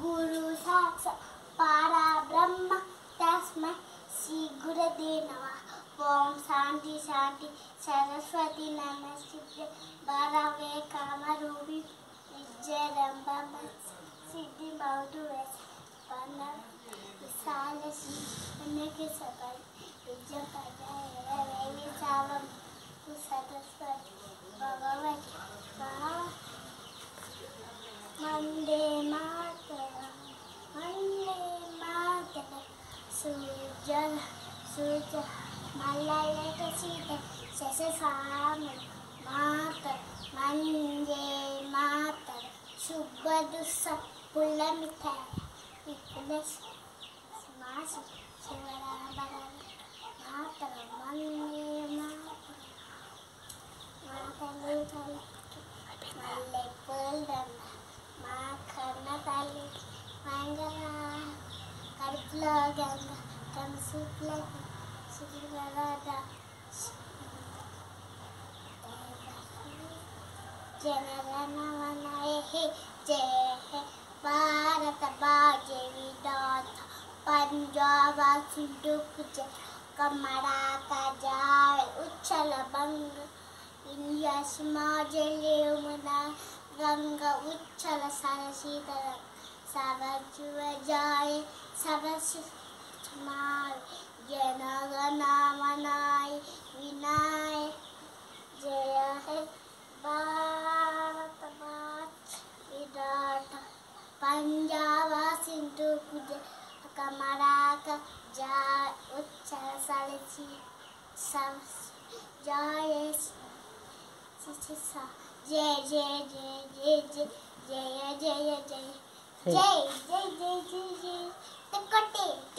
गुरु साक्ष पारा ब्रह्म तस्म श्री गुरुदेव नम ओम शांति शांति। सरस्वती नम नमस्ते। बारहवे काम रूपी रंबा सिद्धि बहुतु विशाल के सफल विजय सरस्वती भगवती। मंदिर। जल सूर्य मल्लट सीत शश साम मात मंजे मात शुभदुस पुलमित विपुलस मास शिवराम मात मंजे मात मातले तले मल्ले पुलम माखन तले Mangla कर्जलो Ganga she played, she played a lot of ಜನಗಣ ಮನಯೇ ಜಯ ಹೇ ಭಾರತ ಭಾಗ್ಯ ವಿಧಾತ पंजाब सिंधुक कमरा का जाल उछल बंग इंडिया समाज ले उमदा गंग उछल सरसी तरंग सब जाए सब स्मार जनगणा मनाय विनाय। जय है भारत विराट। पंजाब सिंधु कमराक जा उच्चर सड़ची सब जय जय जय जय जय जय जय जय जय जय जय जय जय। तिखटेक